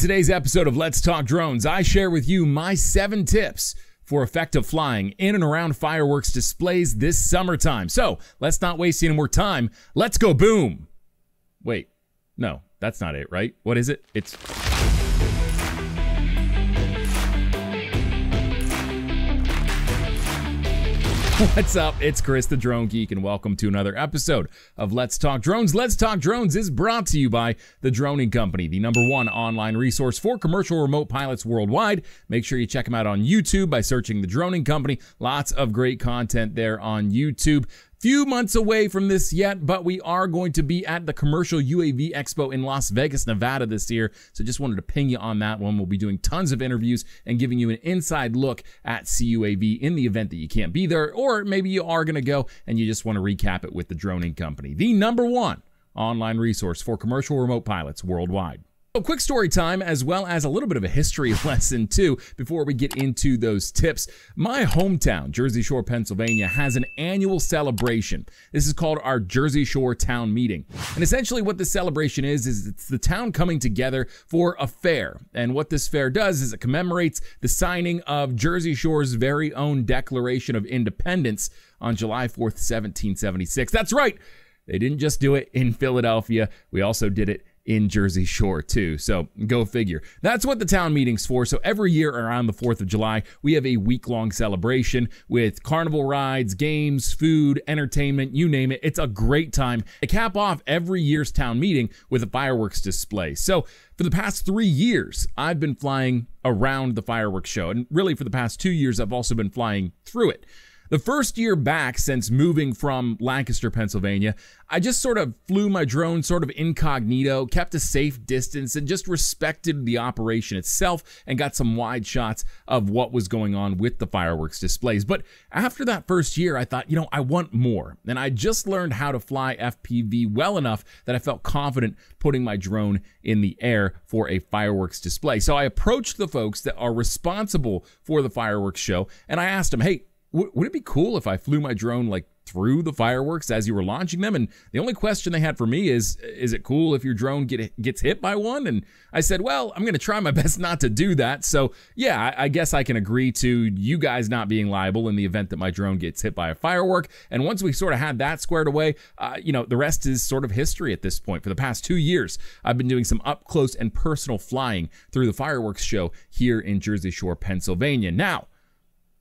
today's episode of Let's Talk Drones, I share with you my seven tips for effective flying in and around fireworks displays this summertime. So let's not waste any more time. Let's go boom. Wait, no, that's not it, right? What is it? It's. What's up? It's Chris the Drone Geek, and welcome to another episode of Let's Talk Drones. Let's Talk Drones is brought to you by The Droning Company, the number one online resource for commercial remote pilots worldwide. Make sure you check them out on YouTube by searching The Droning Company. Lots of great content there on YouTube. Few months away from this yet, but we are going to be at the Commercial UAV Expo in Las Vegas, Nevada this year. So just wanted to ping you on that one. We'll be doing tons of interviews and giving you an inside look at CUAV in the event that you can't be there, or maybe you are going to go and you just want to recap it with the Droning Company, the number one online resource for commercial remote pilots worldwide. A quick story time, as well as a little bit of a history lesson, too, before we get into those tips. My hometown, Jersey Shore, Pennsylvania, has an annual celebration. This is called our Jersey Shore Town Meeting. And essentially, what this celebration is, is it's the town coming together for a fair. And what this fair does is it commemorates the signing of Jersey Shore's very own Declaration of Independence on July 4th, 1776. That's right. They didn't just do it in Philadelphia, we also did it in Jersey Shore too. So go figure. That's what the town meeting's for. So every year around the 4th of July, we have a week long celebration with carnival rides, games, food, entertainment, you name it. It's a great time. To cap off every year's town meeting with a fireworks display. So for the past three years, I've been flying around the fireworks show. And really for the past two years, I've also been flying through it. The first year back since moving from Lancaster, Pennsylvania, I just sort of flew my drone sort of incognito, kept a safe distance, and just respected the operation itself and got some wide shots of what was going on with the fireworks displays. But after that first year, I thought, you know, I want more. And I just learned how to fly FPV well enough that I felt confident putting my drone in the air for a fireworks display. So I approached the folks that are responsible for the fireworks show and I asked them, hey, w- would it be cool if I flew my drone like through the fireworks as you were launching them? And the only question they had for me is, is it cool if your drone get, gets hit by one? And I said, well, I'm going to try my best not to do that. So yeah, I, I guess I can agree to you guys not being liable in the event that my drone gets hit by a firework. And once we sort of had that squared away, uh, you know, the rest is sort of history at this point. For the past two years, I've been doing some up close and personal flying through the fireworks show here in Jersey Shore, Pennsylvania. Now,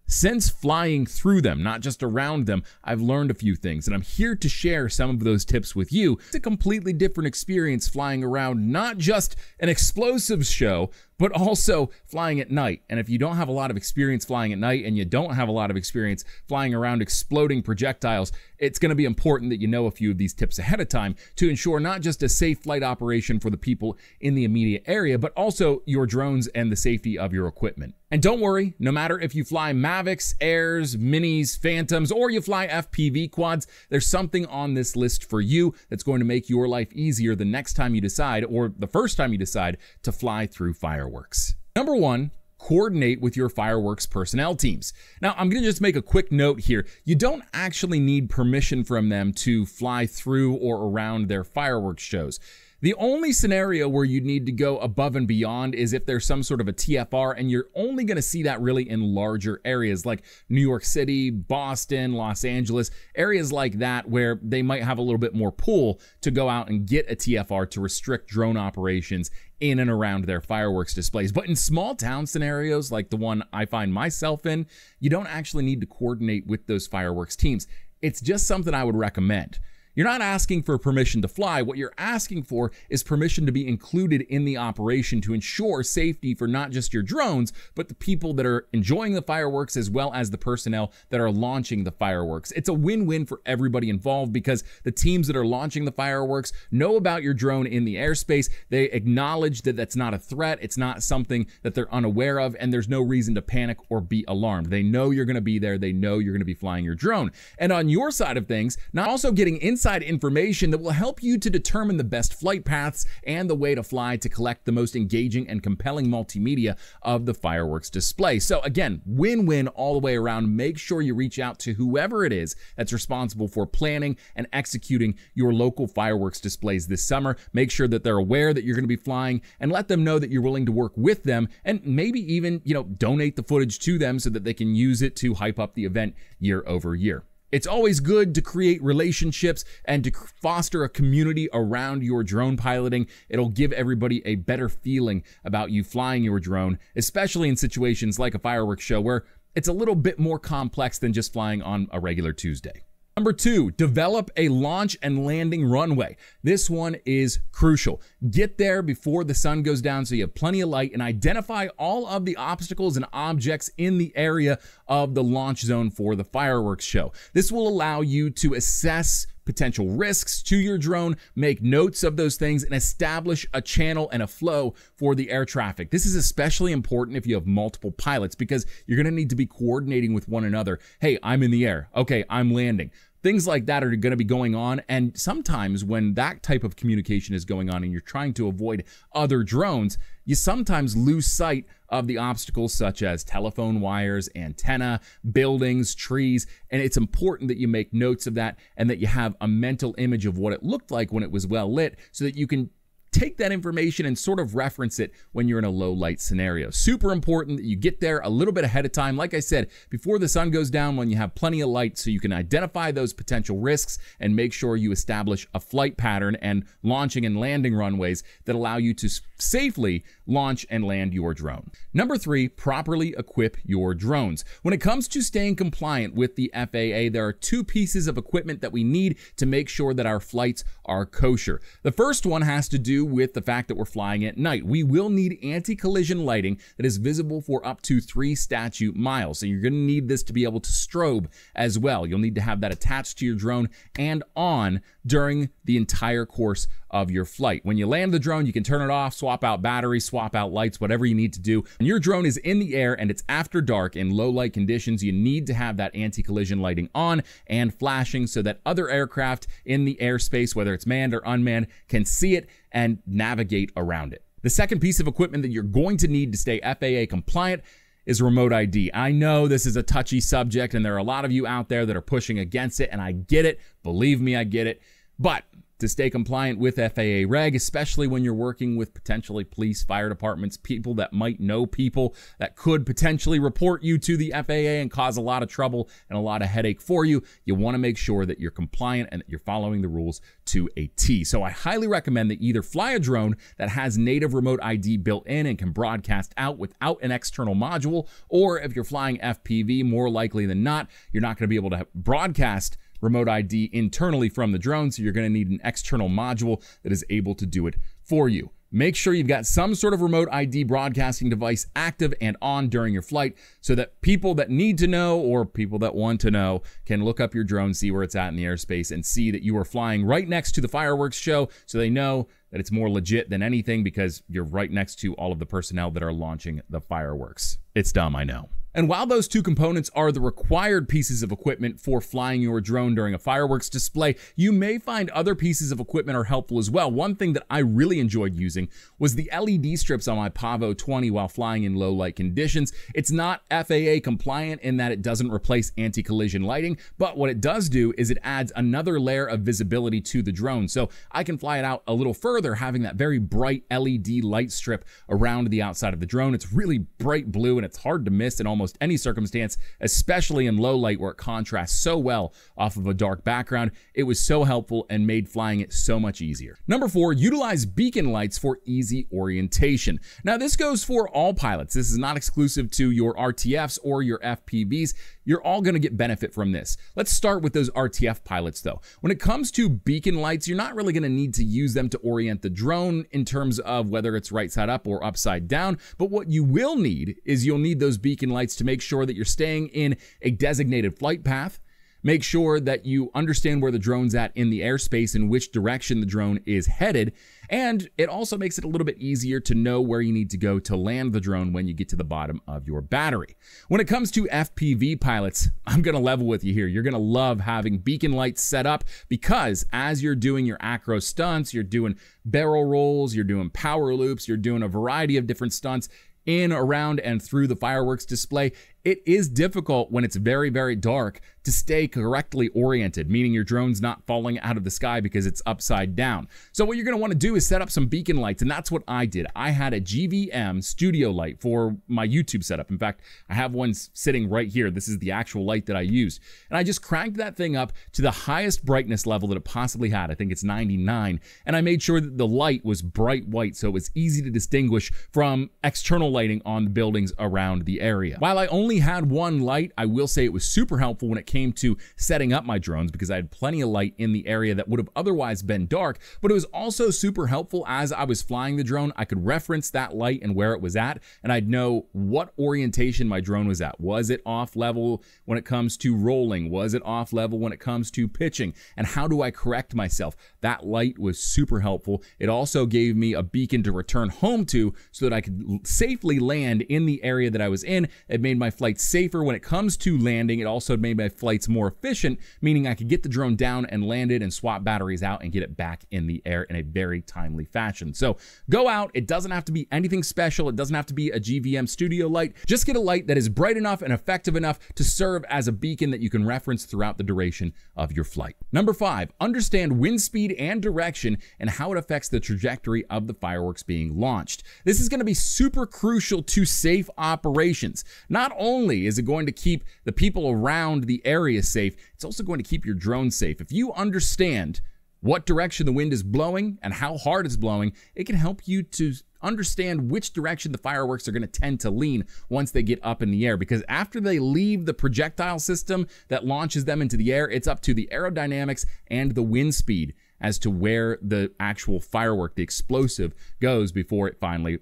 since flying through them, not just around them, I've learned a few things, and I'm here to share some of those tips with you. It's a completely different experience flying around not just an explosives show, but also flying at night. And if you don't have a lot of experience flying at night and you don't have a lot of experience flying around exploding projectiles, it's going to be important that you know a few of these tips ahead of time to ensure not just a safe flight operation for the people in the immediate area, but also your drones and the safety of your equipment. And don't worry, no matter if you fly Mavics, Airs, Minis, Phantoms, or you fly FPV quads, there's something on this list for you that's going to make your life easier the next time you decide, or the first time you decide, to fly through fireworks. Number one, coordinate with your fireworks personnel teams. Now, I'm going to just make a quick note here. You don't actually need permission from them to fly through or around their fireworks shows. The only scenario where you'd need to go above and beyond is if there's some sort of a TFR, and you're only going to see that really in larger areas like New York City, Boston, Los Angeles, areas like that where they might have a little bit more pull to go out and get a TFR to restrict drone operations in and around their fireworks displays. But in small town scenarios like the one I find myself in, you don't actually need to coordinate with those fireworks teams. It's just something I would recommend. You're not asking for permission to fly. What you're asking for is permission to be included in the operation to ensure safety for not just your drones, but the people that are enjoying the fireworks as well as the personnel that are launching the fireworks. It's a win win for everybody involved because the teams that are launching the fireworks know about your drone in the airspace. They acknowledge that that's not a threat, it's not something that they're unaware of, and there's no reason to panic or be alarmed. They know you're going to be there, they know you're going to be flying your drone. And on your side of things, not also getting inside inside information that will help you to determine the best flight paths and the way to fly to collect the most engaging and compelling multimedia of the fireworks display. So, again, win win all the way around. Make sure you reach out to whoever it is that's responsible for planning and executing your local fireworks displays this summer. Make sure that they're aware that you're going to be flying and let them know that you're willing to work with them and maybe even, you know, donate the footage to them so that they can use it to hype up the event year over year. It's always good to create relationships and to foster a community around your drone piloting. It'll give everybody a better feeling about you flying your drone, especially in situations like a fireworks show where it's a little bit more complex than just flying on a regular Tuesday. Number two, develop a launch and landing runway. This one is crucial. Get there before the sun goes down so you have plenty of light and identify all of the obstacles and objects in the area of the launch zone for the fireworks show. This will allow you to assess potential risks to your drone, make notes of those things, and establish a channel and a flow for the air traffic. This is especially important if you have multiple pilots because you're going to need to be coordinating with one another. Hey, I'm in the air. Okay, I'm landing. Things like that are going to be going on. And sometimes when that type of communication is going on and you're trying to avoid other drones, you sometimes lose sight of the obstacles such as telephone wires, antenna, buildings, trees. And it's important that you make notes of that and that you have a mental image of what it looked like when it was well lit so that you can take that information and sort of reference it when you're in a low light scenario. Super important that you get there a little bit ahead of time. Like I said, before the sun goes down when you have plenty of light so you can identify those potential risks and make sure you establish a flight pattern and launching and landing runways that allow you to safely launch and land your drone. Number three, properly equip your drones. When it comes to staying compliant with the FAA, there are two pieces of equipment that we need to make sure that our flights are kosher. The first one has to do with the fact that we're flying at night. We will need anti-collision lighting that is visible for up to three statute miles. So you're going to need this to be able to strobe as well. You'll need to have that attached to your drone and on during the entire course of your flight. When you land the drone, you can turn it off, swap out batteries, swap out lights, whatever you need to do. When your drone is in the air and it's after dark in low light conditions, you need to have that anti-collision lighting on and flashing so that other aircraft in the airspace, whether it's manned or unmanned, can see it and navigate around it. The second piece of equipment that you're going to need to stay FAA compliant is remote ID. I know this is a touchy subject and there are a lot of you out there that are pushing against it and I get it. Believe me, I get it. But to stay compliant with FAA reg, especially when you're working with potentially police, fire departments, people that might know people that could potentially report you to the FAA and cause a lot of trouble and a lot of headache for you. You want to make sure that you're compliant and that you're following the rules to a T. So I highly recommend that you either fly a drone that has native remote ID built in and can broadcast out without an external module, or if you're flying FPV, more likely than not, you're not going to be able to broadcast remote ID internally from the drone, so you're going to need an external module that is able to do it for you. Make sure you've got some sort of remote ID broadcasting device active and on during your flight so that people that need to know or people that want to know can look up your drone, see where it's at in the airspace, and see that you are flying right next to the fireworks show so they know that it's more legit than anything because you're right next to all of the personnel that are launching the fireworks. It's dumb, I know. And while those two components are the required pieces of equipment for flying your drone during a fireworks display, you may find other pieces of equipment are helpful as well. One thing that I really enjoyed using was the LED strips on my Pavo 20 while flying in low light conditions. It's not FAA compliant in that it doesn't replace anti-collision lighting, but what it does do is it adds another layer of visibility to the drone. So I can fly it out a little further having that very bright LED light strip around the outside of the drone. It's really bright blue and it's hard to miss in almost almost any circumstance, especially in low light where it contrasts so well off of a dark background. It was so helpful and made flying it so much easier. Number four, utilize beacon lights for easy orientation. Now, this goes for all pilots. This is not exclusive to your RTFs or your FPVs. You're all going to get benefit from this. Let's start with those RTF pilots though. When it comes to beacon lights, you're not really going to need to use them to orient the drone in terms of whether it's right side up or upside down. But what you will need is you'll need those beacon lights to make sure that you're staying in a designated flight path make sure that you understand where the drone's at in the airspace and which direction the drone is headed. And it also makes it a little bit easier to know where you need to go to land the drone when you get to the bottom of your battery. When it comes to FPV pilots, I'm going to level with you here. You're going to love having beacon lights set up because as you're doing your acro stunts, you're doing barrel rolls, you're doing power loops, you're doing a variety of different stunts in, around, and through the fireworks display, it is difficult when it's very, very dark to stay correctly oriented, meaning your drone's not falling out of the sky because it's upside down. So what you're gonna wanna do is set up some beacon lights, and that's what I did. I had a GVM studio light for my YouTube setup. In fact, I have one sitting right here. This is the actual light that I used. And I just cranked that thing up to the highest brightness level that it possibly had. I think it's 99. And I made sure that the light was bright white so it was easy to distinguish from external lighting on the buildings around the area. While I only had one light, I will say it was super helpful when it came to setting up my drones because I had plenty of light in the area that would have otherwise been dark, but it was also super helpful as I was flying the drone. I could reference that light and where it was at, and I'd know what orientation my drone was at. Was it off level when it comes to rolling? Was it off level when it comes to pitching? And how do I correct myself? That light was super helpful. It also gave me a beacon to return home to so that I could safely land in the area that I was in. It made my flight safer when it comes to landing. It also made my flights more efficient, meaning I could get the drone down and land it and swap batteries out and get it back in the air in a very timely fashion. So go out. It doesn't have to be anything special. It doesn't have to be a GVM studio light. Just get a light that is bright enough and effective enough to serve as a beacon that you can reference throughout the duration of your flight. Number five, understand wind speed and direction and how it affects the trajectory of the fireworks being launched. This is going to be super crucial to safe operations. Not only is it going to keep the people around the area safe, it's also going to keep your drone safe. If you understand what direction the wind is blowing and how hard it's blowing, it can help you to understand which direction the fireworks are going to tend to lean once they get up in the air. Because after they leave the projectile system that launches them into the air, it's up to the aerodynamics and the wind speed as to where the actual firework, the explosive, goes before it finally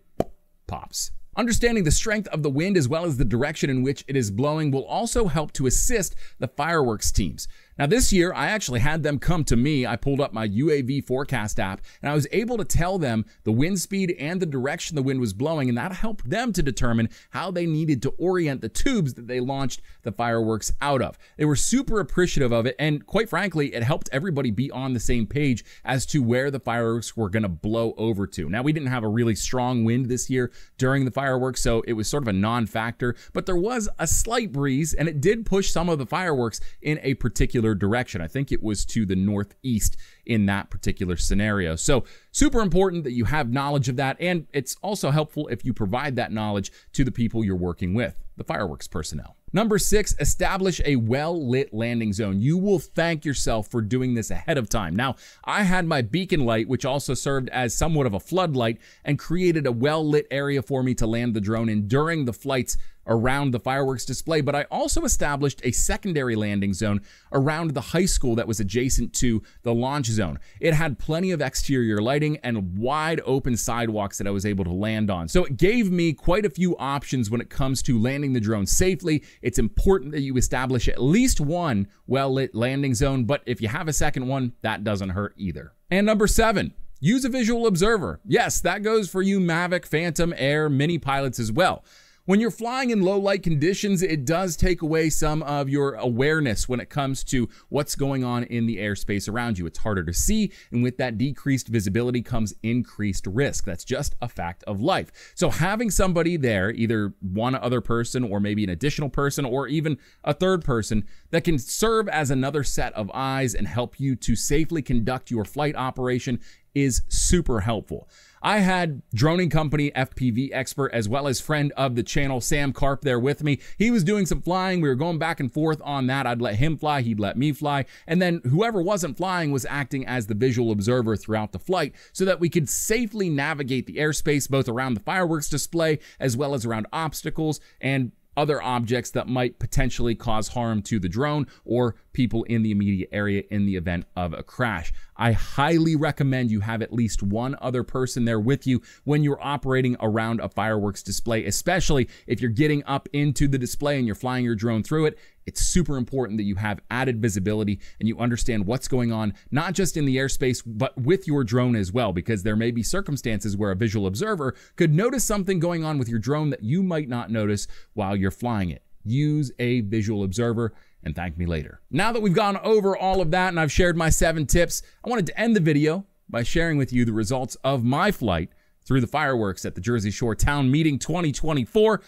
pops. Understanding the strength of the wind as well as the direction in which it is blowing will also help to assist the fireworks teams. Now, this year, I actually had them come to me. I pulled up my UAV forecast app and I was able to tell them the wind speed and the direction the wind was blowing, and that helped them to determine how they needed to orient the tubes that they launched the fireworks out of. They were super appreciative of it, and quite frankly, it helped everybody be on the same page as to where the fireworks were going to blow over to. Now, we didn't have a really strong wind this year during the fireworks, so it was sort of a non factor, but there was a slight breeze, and it did push some of the fireworks in a particular particular direction. I think it was to the northeast in that particular scenario. So, super important that you have knowledge of that. And it's also helpful if you provide that knowledge to the people you're working with, the fireworks personnel. Number six, establish a well lit landing zone. You will thank yourself for doing this ahead of time. Now, I had my beacon light, which also served as somewhat of a floodlight, and created a well lit area for me to land the drone in during the flights around the fireworks display, but I also established a secondary landing zone around the high school that was adjacent to the launch zone. It had plenty of exterior lighting and wide open sidewalks that I was able to land on. So it gave me quite a few options when it comes to landing the drone safely. It's important that you establish at least one well lit landing zone, but if you have a second one, that doesn't hurt either. And number seven, use a visual observer. Yes, that goes for you Mavic, Phantom, Air, Mini pilots as well. When you're flying in low light conditions, it does take away some of your awareness when it comes to what's going on in the airspace around you. It's harder to see, and with that decreased visibility comes increased risk. That's just a fact of life. So having somebody there, either one other person or maybe an additional person or even a third person that can serve as another set of eyes and help you to safely conduct your flight operation is super helpful. I had droning company FPV expert as well as friend of the channel Sam Karp there with me. He was doing some flying. We were going back and forth on that. I'd let him fly, he'd let me fly, and then whoever wasn't flying was acting as the visual observer throughout the flight so that we could safely navigate the airspace both around the fireworks display as well as around obstacles and other objects that might potentially cause harm to the drone or people in the immediate area in the event of a crash. I highly recommend you have at least one other person there with you when you're operating around a fireworks display, especially if you're getting up into the display and you're flying your drone through it. It's super important that you have added visibility and you understand what's going on, not just in the airspace, but with your drone as well, because there may be circumstances where a visual observer could notice something going on with your drone that you might not notice while you're flying it. Use a visual observer and thank me later. Now that we've gone over all of that and I've shared my seven tips, I wanted to end the video by sharing with you the results of my flight through the fireworks at the Jersey Shore Town Meeting 2024.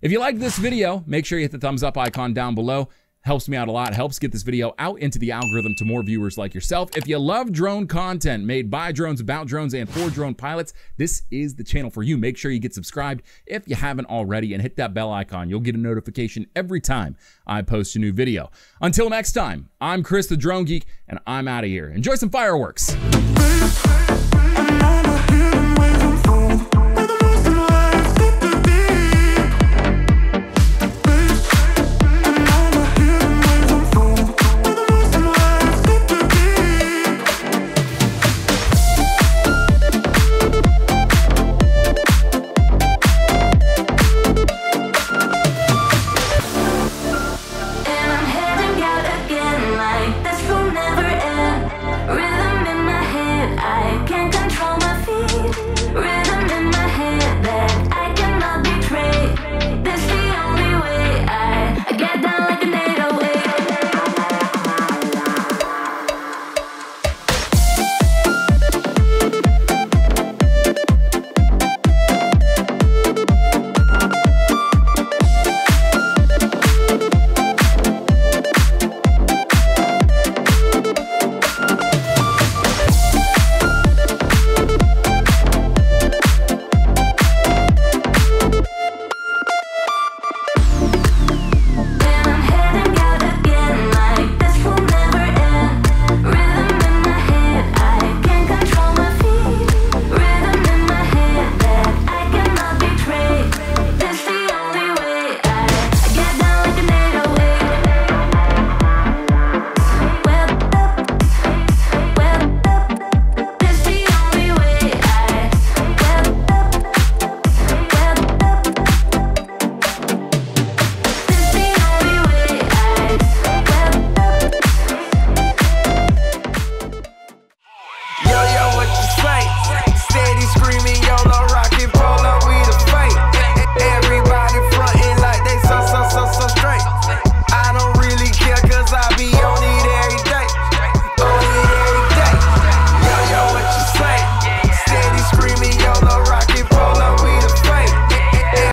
If you like this video, make sure you hit the thumbs up icon down below. Helps me out a lot, helps get this video out into the algorithm to more viewers like yourself. If you love drone content made by drones, about drones, and for drone pilots, this is the channel for you. Make sure you get subscribed if you haven't already and hit that bell icon. You'll get a notification every time I post a new video. Until next time, I'm Chris the Drone Geek, and I'm out of here. Enjoy some fireworks.